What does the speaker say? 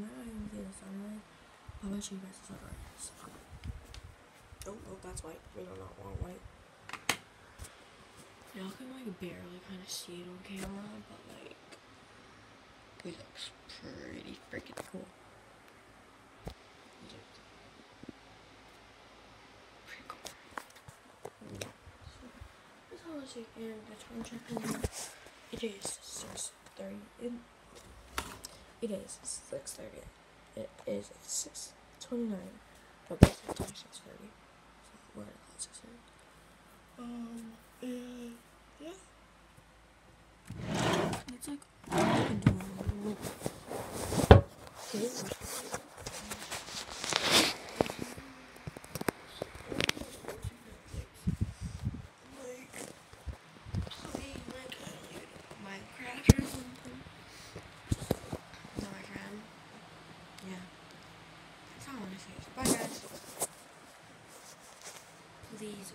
not even feel the sunlight. I'll let you guys the sunrise. Oh, oh, that's white. We don't want white. Y'all can like barely kind of see it on camera, but like it looks pretty freaking cool. Pretty cool. Yeah. So, that's all I see. And time check. It is thirty. It, it is six thirty. It is six twenty nine. It's six thirty. So we're it six thirty. Um. And yeah. It's like I can do. Okay. Bye guys. Please